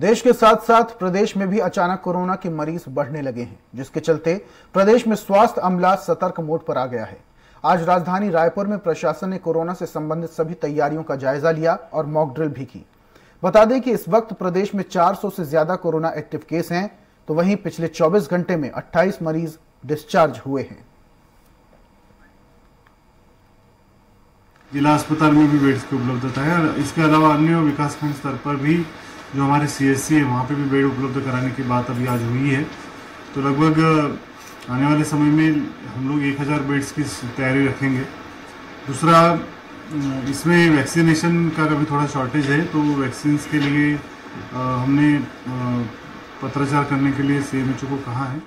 देश के साथ साथ प्रदेश में भी अचानक कोरोना के मरीज़ बढ़ने लगे हैं, जिसके चलते प्रदेश में स्वास्थ्य अमला सतर्क मोड पर आ गया है। आज राजधानी रायपुर में प्रशासन ने कोरोना से संबंधित सभी तैयारियों का जायजा लिया और मॉक ड्रिल भी की। बता दें कि इस वक्त प्रदेश में 400 से ज़्यादा कोरोना एक्टिव केस हैं तो वहीं पिछले 24 घंटे में 28 मरीज़ डिस्चार्ज हुए हैं। जिला अस्पताल में भी बेड्स की उपलब्धता है इसके अलावा अन्य विकासखंड स्तर पर भी जो हमारे सी एस सी है, वहाँ पर भी बेड उपलब्ध कराने की बात अभी आज हुई है। तो लगभग आने वाले समय में हम लोग एक हज़ार बेड्स की तैयारी रखेंगे। दूसरा इसमें वैक्सीनेशन का कभी थोड़ा शॉर्टेज है तो वैक्सीन के लिए हमने पत्राचार करने के लिए सी को कहा है।